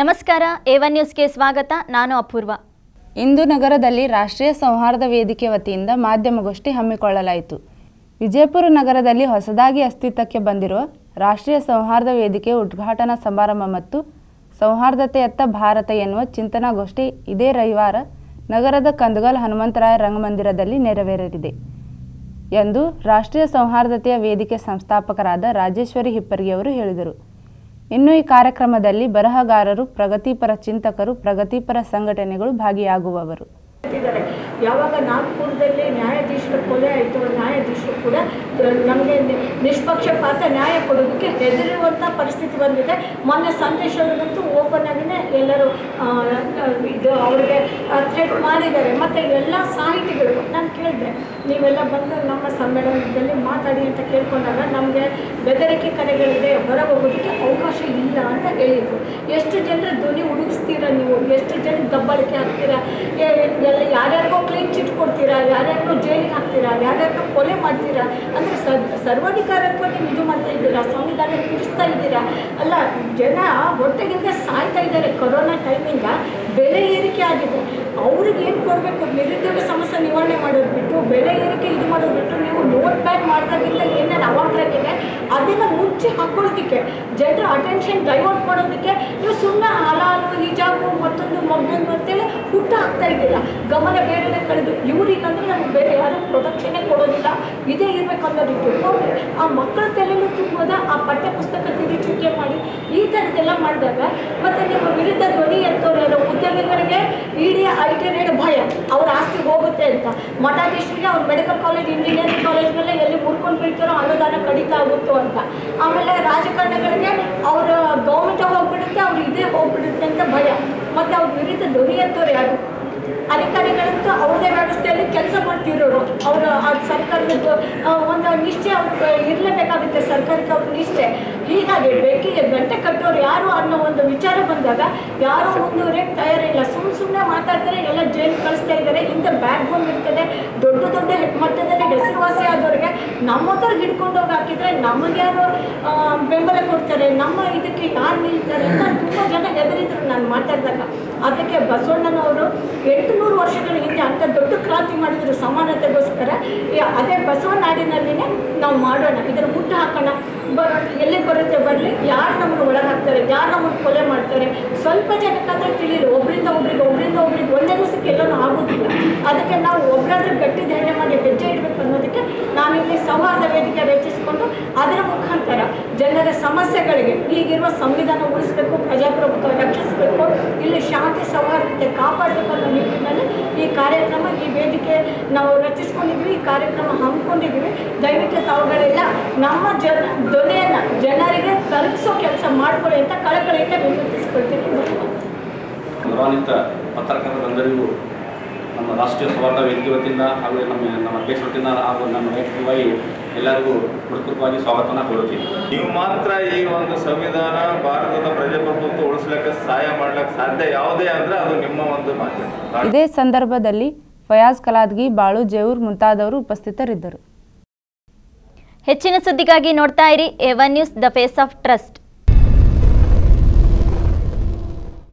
ನಮಸ್ಕಾರ ಎವನ್ ನ್ಯೂಸ್ಗೆ ಸ್ವಾಗತ. ನಾನು ಅಪೂರ್ವ. ಇಂದು ನಗರದಲ್ಲಿ ರಾಷ್ಟ್ರೀಯ ಸೌಹಾರ್ದ ವೇದಿಕೆ ವತಿಯಿಂದ ಮಾಧ್ಯಮಗೋಷ್ಠಿ ಹಮ್ಮಿಕೊಳ್ಳಲಾಯಿತು. ವಿಜಯಪುರ ನಗರದಲ್ಲಿ ಹೊಸದಾಗಿ ಅಸ್ತಿತ್ವಕ್ಕೆ ಬಂದಿರುವ ರಾಷ್ಟ್ರೀಯ ಸೌಹಾರ್ದ ವೇದಿಕೆ ಉದ್ಘಾಟನಾ ಸಮಾರಂಭ ಮತ್ತು ಸೌಹಾರ್ದತೆಯತ್ತ ಭಾರತ ಎನ್ನುವ ಚಿಂತನಾಗೋಷ್ಠಿ ಇದೇ ರವಿವಾರ ನಗರದ ಕಂದಗಲ್ ಹನುಮಂತರಾಯ ರಂಗಮಂದಿರದಲ್ಲಿ ನೆರವೇರಲಿದೆ ಎಂದು ರಾಷ್ಟ್ರೀಯ ಸೌಹಾರ್ದತೆಯ ವೇದಿಕೆ ಸಂಸ್ಥಾಪಕರಾದ ರಾಜೇಶ್ವರಿ ಹಿಪ್ಪರ್ಗಿಯವರು ಹೇಳಿದರು. ಇನ್ನು ಈ ಕಾರ್ಯಕ್ರಮದಲ್ಲಿ ಬರಹಗಾರರು, ಪ್ರಗತಿಪರ ಚಿಂತಕರು, ಪ್ರಗತಿಪರ ಸಂಘಟನೆಗಳು ಭಾಗಿಯಾಗುವವರು. ಯಾವಾಗ ನಾಗ್ಪುರದಲ್ಲಿ ನ್ಯಾಯಾಧೀಶರ ಕೊಲೆ ಆಯಿತು ನ್ಯಾಯಾಧೀಶರು ಕೂಡ ನಮಗೆ ನಿಷ್ಪಕ್ಷಪಾತ ನ್ಯಾಯ ಕೊಡೋದಕ್ಕೆ ಹೆದರಿರುವಂಥ ಪರಿಸ್ಥಿತಿ ಬಂದಿದೆ. ಮೊನ್ನೆ ಸಂದೇಶ ಅವ್ರಿಗಂತೂ ಓಪನ್ ಆಗಿನೇ ಎಲ್ಲರೂ ಇದು ಅವ್ರಿಗೆ ಥ್ರೆಟ್ ಮಾಡಿದ್ದಾರೆ. ಮತ್ತು ಎಲ್ಲ ಸಾಹಿತಿಗಳು, ನಾನು ಕೇಳಿದೆ ನೀವೆಲ್ಲ ಬಂದು ನಮ್ಮ ಸಮ್ಮೇಳನದಲ್ಲಿ ಮಾತಾಡಿ ಅಂತ ಕೇಳ್ಕೊಂಡಾಗ ನಮಗೆ ಬೆದರಿಕೆ ಕರೆಗಳಿದೆ ಹೊರ ಹೋಗೋದಕ್ಕೆ ಅವಕಾಶ ಇಲ್ಲ ಅಂತ ಹೇಳಿದರು. ಎಷ್ಟು ಜನರ ಧ್ವನಿ ಹುಡುಗಿಸ್ತೀರಾ ನೀವು? ಎಷ್ಟು ಜನ ದಬ್ಬಳಿಕೆ ಏ- ಎಲ್ಲ ಯಾರ್ಯಾರಿಗೋ ಕ್ಲೀನ್ ಚಿಟ್ ಕೊಡ್ತೀರಾ? ಯಾರ್ಯಾರಿಗೋ ಜೈಲಿಗೆ ಯಾರ್ಯಾರಿಗೋ ಕೊಲೆ ಮಾಡ್ತೀರಾ? ಅಂದರೆ ಸರ್ವಾಧಿಕಾರತ್ವ ನೀವು ಇದು ಮಾಡ್ತಾ ಇದ್ದೀರಾ? ಸಂವಿಧಾನ ತಿಳಿಸ್ತಾ ಇದ್ದೀರಾ? ಅಲ್ಲ, ಜನ ಹೊಟ್ಟೆಗಿಂತ ಸಾಯ್ತಾ ಇದ್ದಾರೆ ಕೊರೋನಾ ಟೈಮಿಂದ. ಬೆಲೆ ಏರಿಕೆ ಆಗಿದೆ. ಅವ್ರಿಗೆ ಏನು ಕೊಡಬೇಕು? ನಿರುದ್ಯೋಗ ಸಮಸ್ಯೆ ನಿವಾರಣೆ ಮಾಡೋದು ಬಿಟ್ಟು, ಬೆಲೆ ಏರಿಕೆ ಇದು ಮಾಡೋದು ಬಿಟ್ಟು ನೀವು ನೋಟ್ ಬ್ಯಾಕ್ ಮಾಡಿದಾಗಿಂದ ಏನೇನು ಅವಾಗ್ರಾಗಿದೆ ಅದನ್ನು ಮುಚ್ಚಿ ಹಾಕೊಳ್ಳೋದಕ್ಕೆ, ಜನರು ಅಟೆನ್ಷನ್ ಡೈವರ್ಟ್ ಮಾಡೋದಕ್ಕೆ ನೀವು ಸುಮ್ಮನೆ ಹಲಾಲು ಹಿಜಾಬು, ಮತ್ತೊಂದು ಮಗದೊಂದು ಅಂತೇಳಿ ಹುಟ್ಟು ಹಾಕ್ತಾ ಗಮನ ಬೇರೆನೇ ಕಳೆದು, ಇವ್ರು ಪ್ರೊಟೆಕ್ಷನ್ನೇ ಕೊಡೋದಿಲ್ಲ. ಇದೇ ಇರಬೇಕು ಅನ್ನೋದು ತಿಳ್ಕೊಂಡು ಆ ಮಕ್ಕಳ ತಲೆಯಲ್ಲೂ ತುಂಬೋದ ಆ ಪಠ್ಯ ಪುಸ್ತಕ ಚುಕ್ಕೆ ಮಾಡಿ ಈ ಥರದ್ದೆಲ್ಲ ಮಾಡಿದಾಗ ಮತ್ತು ನಿಮ್ಮ ವಿರುದ್ಧ ಧ್ವನಿ ಎತ್ತೋರು ಉದ್ಯಮಿಗಳಿಗೆ ಇಡೀ ಐ ಟಿ ರೇಡ್ ಭಯ. ಅವ್ರ ಆಸ್ತಿ ಹೋಗುತ್ತೆ ಅಂತ. ಮಠಾಧೀಶರಿಗೆ ಅವ್ರ ಮೆಡಿಕಲ್ ಕಾಲೇಜ್ ಇಂಜಿನಿಯರಿಂಗ್ ಕಾಲೇಜ್ನಲ್ಲೇ ಎಲ್ಲಿ ಮುರ್ಕೊಂಡು ಬೀಳ್ತಾರೋ ಅನುದಾನ ಕಡಿತ ಆಗುತ್ತೋ ಅಂತ. ಆಮೇಲೆ ರಾಜಕಾರಣಿಗಳಿಗೆ ಅವ್ರ ಗೌರ್ಮೆಂಟ್ ಹೋಗ್ಬಿಡುತ್ತೆ ಅವ್ರು ಇದೇ ಹೋಗ್ಬಿಡುತ್ತೆ ಅಂತ ಭಯ ಮತ್ತು ಅವ್ರ ವಿರುದ್ಧ ಧ್ವನಿ ಎತ್ತೋರು ಯಾರು ಅಧಿಕಾರಿಗಳಂತೂ ಅವ್ರದೇ ವ್ಯವಸ್ಥೆಯಲ್ಲಿ ಕೆಲಸ ಮಾಡ್ತಿರೋರು, ಅವರ ಆ ಸರ್ಕಾರದ ಒಂದು ನಿಷ್ಠೆ ಅವ್ರಿಗೆ ಇರಲೇಬೇಕಾಗುತ್ತೆ, ಸರ್ಕಾರಕ್ಕೆ ಅವ್ರ ನಿಷ್ಠೆ. ಹೀಗಾಗಿ ಬೆಂಕಿಗೆ ಗಂಟೆ ಕಟ್ಟೋರು ಯಾರು ಅನ್ನೋ ಒಂದು ವಿಚಾರ ಬಂದಾಗ, ಯಾರು ಮುಂದುವರೆಗೆ ತಯಾರಿಲ್ಲ ಸುಮ್ಮ ಸುಮ್ಮನೆ ಮಾತಾಡ್ತಾರೆ, ಎಲ್ಲ ಜೈಲ್ ಕಳಿಸ್ತಾ ಇದ್ದಾರೆ, ಇಂಥ ಬ್ಯಾಕ್ ಬೋನ್ ಇರ್ತದೆ, ದೊಡ್ಡ ದೊಡ್ಡ ಮಟ್ಟದಲ್ಲಿ ಹೆಸರುವಾಸಿ ಆದವ್ರಿಗೆ ನಮ್ಮ ಹಿಡ್ಕೊಂಡು ಹೋಗಿ ಹಾಕಿದ್ರೆ ನಮಗೆ ಕೊಡ್ತಾರೆ ನಮ್ಮ ಇದಕ್ಕೆ ಯಾರು ನಿಲ್ತಾರೆ ಅಂತ ತುಂಬ ಜನ ಹೆದರಿದ್ರು ನಾನು ಮಾತಾಡಿದಾಗ. ಅದಕ್ಕೆ ಬಸವಣ್ಣನವರು ಎಂಟುನೂರು ವರ್ಷಗಳ ಹಿಂದೆ ಅಂತ ದೊಡ್ಡ ಕ್ರಾಂತಿ ಮಾಡಿದ್ರು ಸಮಾನತೆಗೋಸ್ಕರ. ಅದೇ ಬಸವನಾಡಿನಲ್ಲಿನೇ ನಾವು ಮಾಡೋಣ, ಇದರ ಮುಟ್ಟು ಹಾಕೋಣ. ಬ ಎಲ್ಲಿ ಬರುತ್ತೆ, ಬರಲಿ, ಯಾರು ನಮ್ಗೆ ಒಳಗಾಗ್ತಾರೆ, ಯಾರು ನಮ್ಗೆ ಕೊಲೆ ಮಾಡ್ತಾರೆ? ಸ್ವಲ್ಪ ಜನಕ್ಕಾದ್ರೆ ತಿಳಿಯಿರಿ ಒಬ್ಬರಿಂದ ಒಬ್ರಿಗೆ ಒಬ್ಬರಿಂದ ಒಬ್ರಿಗೆ ಒಂದೇ ಜನರ ಸಮಸ್ಯೆಗಳಿಗೆ ಈಗಿರುವ ಸಂವಿಧಾನ ಉಳಿಸಬೇಕು, ಪ್ರಜಾಪ್ರಭುತ್ವ ರಕ್ಷಿಸಬೇಕು, ಇಲ್ಲಿ ಶಾಂತಿ ಸೌಹಾರ್ದತೆ ಕಾಪಾಡಬೇಕು ಅನ್ನೋ ನಿಟ್ಟಿನಲ್ಲಿ ಈ ಕಾರ್ಯಕ್ರಮ, ಈ ವೇದಿಕೆ ನಾವು ರಚಿಸ್ಕೊಂಡಿದ್ವಿ, ಈ ಕಾರ್ಯಕ್ರಮ ಹಮ್ಮಿಕೊಂಡಿದ್ವಿ. ದಯವಿಟ್ಟು ತಾವುಗಳೆಲ್ಲ ನಮ್ಮ ಜನ ಧ್ವನಿಯನ್ನು ಜನರಿಗೆ ತಲುಪಿಸೋ ಕೆಲಸ ಮಾಡ್ಕೊಳ್ಳಿ ಅಂತ ಕಳಕಳಿಯಿಂದ ವಿನಂತಿಸ್ಕೊಳ್ತೀನಿ. ಗೌರವಾನ್ವಿತ ನಮ್ಮ ರಾಷ್ಟ್ರೀಯ ಸೌಹಾರ್ದ ವೇದಿಕೆ ವತಿಯಿಂದ ಹಾಗೂ ನಮ್ಮ ನಮ್ಮ ಅಧ್ಯಕ್ಷ ವತಿಯಿಂದ ಹಾಗೂ ನಮ್ಮ ವೈಯಕ್ತಿಕವಾಗಿ ಎಲ್ಲರಿಗೂ ಹೃತ್ಪೂರ್ವಕವಾಗಿ ಸ್ವಾಗತನ ಕೋರುತ್ತೀನಿ ನೀವು ಮಾತ್ರ ಈ ಒಂದು ಸಂವಿಧಾನ ಭಾರತದ ಪ್ರಜಾಪ್ರಭುತ್ವ ಉಳಿಸ್ಲಿಕ್ಕೆ ಸಹಾಯ ಮಾಡ್ಲಿಕ್ಕೆ ಸಾಧ್ಯ ಯಾವುದೇ ಅಂದ್ರೆ ಅದು ನಿಮ್ಮ ಒಂದು ಮಾತು. ಇದೇ ಸಂದರ್ಭದಲ್ಲಿ ಫಯಾಜ್ ಕಲಾದ್ಗಿ ಬಾಳು ಜೇವೂರ್ ಮುಂತಾದವರು ಉಪಸ್ಥಿತರಿದ್ದರು. ಹೆಚ್ಚಿನ ಸುದ್ದಿಗಾಗಿ ನೋಡ್ತಾ ಇರಿ Evan news the face of trust.